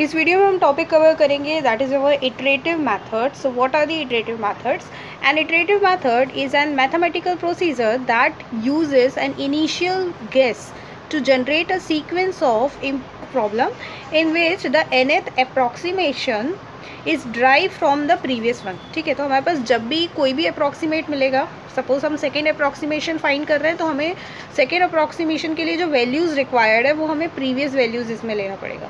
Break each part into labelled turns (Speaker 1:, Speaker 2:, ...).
Speaker 1: इस वीडियो में हम टॉपिक कवर करेंगे that is our iterative method so what are the iterative methods an iterative method is an mathematical procedure that uses an initial guess to generate a sequence of problem in which the nth approximation is drive from the previous one ठीक है तो हमारे पास जब भी कोई भी approximate मिलेगा suppose हम सेकेंड अप्रॉक्सीमेशन फाइंड कर रहे हैं तो हमें सेकेंड अप्रॉक्सीमेशन के लिए जो वैल्यूज़ रिक्वायर्ड है, वो हमें प्रीवियस वैल्यूज़ इसमें लेना पड़ेगा।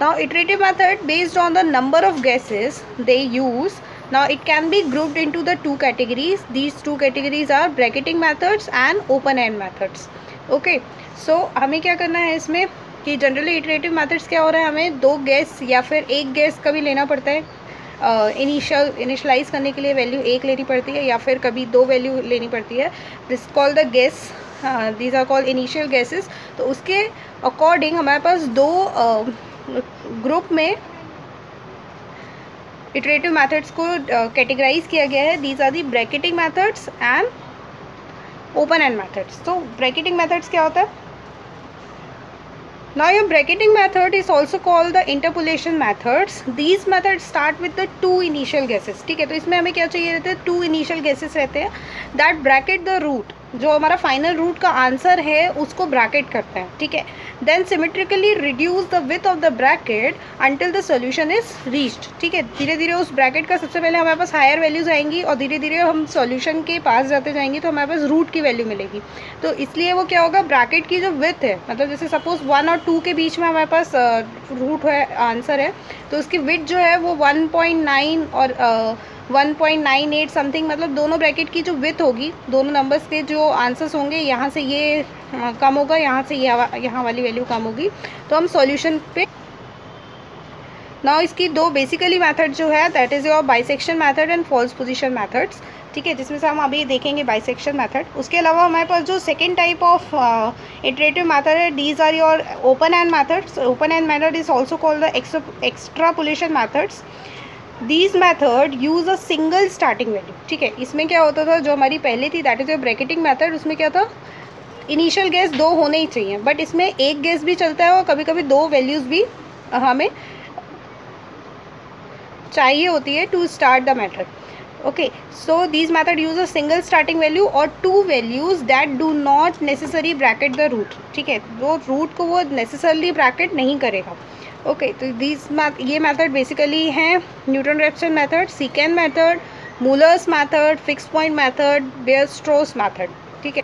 Speaker 1: Now iterative method based on the number of guesses they use now, it can be grouped into the two categories. These two categories are bracketing methods and open end methods. Okay, so हमें क्या करना है इसमें? कि generally iterative methods क्या हो रहा है? हमें दो गैस या फिर एक गैस का भी लेना पड़ता है। इनिशियल इनिशलाइज करने के लिए वैल्यू एक लेनी पड़ती है या फिर कभी दो वैल्यू लेनी पड़ती है। This call the guess these are call initial guesses तो उसके अकॉर्डिंग हमारे पास दो ग्रुप uh, में इटरेटिव मेथड्स को कैटेगराइज uh, किया गया है। These are the bracketing methods and open end methods तो ब्रैकेटिंग मैथड्स क्या होता है? Now your bracketing method is also called the interpolation methods. These methods start with the two initial guesses. ठीक है तो इसमें हमें क्या चाहिए रहते हैं two initial guesses रहते हैं that bracket the root जो हमारा फाइनल रूट का आंसर है उसको ब्रैकेट करते हैं ठीक है then symmetrically reduce the width of the bracket until the solution is reached ठीक है? धीरे धीरे उस ब्रैकेट का सबसे पहले हमारे पास हायर वैल्यूज़ आएँगी और धीरे धीरे हम सोल्यूशन के पास जाते जाएँगे तो हमारे पास रूट की वैल्यू मिलेगी। तो इसलिए वो क्या होगा? ब्रैकेट की जो विथ है मतलब जैसे सपोज़ वन और टू के बीच में हमारे पास रूट है आंसर है तो उसकी विथ जो है वो वन पॉइंट नाइन और uh, 1.98 समथिंग मतलब दोनों ब्रैकेट की जो विथ होगी, दोनों नंबर्स के जो आंसर्स होंगे, यहाँ से ये कम होगा, यहाँ से ये यहाँ वाली वैल्यू कम होगी। तो हम सॉल्यूशन पे नाउ इसकी दो बेसिकली मेथड जो है that is your bisection method and false position methods ठीक है, जिसमें से हम अभी देखेंगे बाइसेक्शन मेथड उसके अलावा हमारे पास जो second type of iterative method है these are your open end methods open end method is also called the extrapolation methods these method use a single starting value ठीक है, इसमें क्या होता था? जो हमारी पहले थी दैट इज़ ब्रैकेटिंग मैथड उसमें क्या था? इनिशियल गैस दो होने ही चाहिए। बट इसमें एक गैस भी चलता है और कभी कभी दो वैल्यूज़ भी हमें चाहिए होती है to start the method okay so these method use a single starting value और two values that do not necessary bracket the root ठीक है, वो रूट को वो नेसेसरली ब्रैकेट नहीं करेगा। ओके तो दिस ये मेथड बेसिकली हैं Newton Raphson method secant method Muller's method fix point method Bairstow method ठीक है?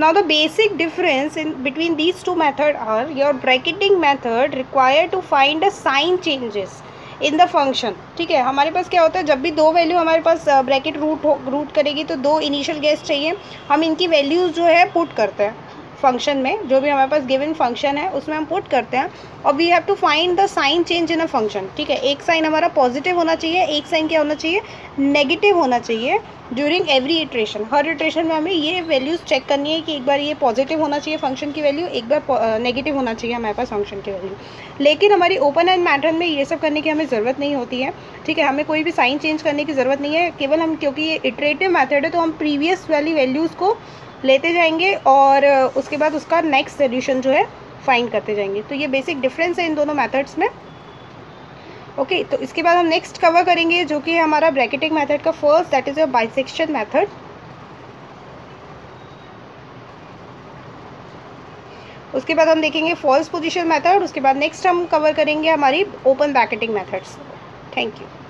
Speaker 1: Now the basic difference in between these two method are your bracketing method require to find a sign changes. In the function, ठीक है? हमारे पास क्या होता है, जब भी दो वैल्यू हमारे पास ब्रैकेट रूट रूट करेगी तो दो इनिशियल गेस्ट चाहिए, हम इनकी वैल्यूज़ जो है पुट करते हैं। फ़ंक्शन में, जो भी हमारे पास गिवन फ़ंक्शन है, उसमें हम पुट करते हैं और we have to find the sign change in a function ठीक है? एक साइन हमारा पॉजिटिव होना चाहिए, एक साइन क्या होना चाहिए? नेगेटिव होना चाहिए ड्यूरिंग एवरी इट्रेशन हर इट्रेशन में हमें ये वैल्यूज़ चेक करनी है कि एक बार ये पॉजिटिव होना चाहिए फ़ंक्शन की वैल्यू एक बार नेगेटिव होना चाहिए हमारे पास फ़ंक्शन की वैल्यू लेकिन हमारी ओपन एंड मैटर में ये सब करने की हमें ज़रूरत नहीं होती है, ठीक है? हमें कोई भी साइन चेंज करने की ज़रूरत नहीं है, केवल हम, क्योंकि ये इटरेटिव मैथड है तो हम प्रीवियस वाली वैल्यूज़ को लेते जाएँगे और उसके बाद उसका नेक्स्ट सोल्यूशन जो है फाइंड करते जाएँगे। तो ये बेसिक डिफरेंस है इन दोनों मेथड्स में। ओके okay, तो इसके बाद हम नेक्स्ट कवर करेंगे जो कि हमारा ब्रैकेटिंग मेथड का first that is a bisection method उसके बाद हम देखेंगे फॉल्स पोजीशन मेथड उसके बाद नेक्स्ट हम कवर करेंगे हमारी open bracketing methods thank you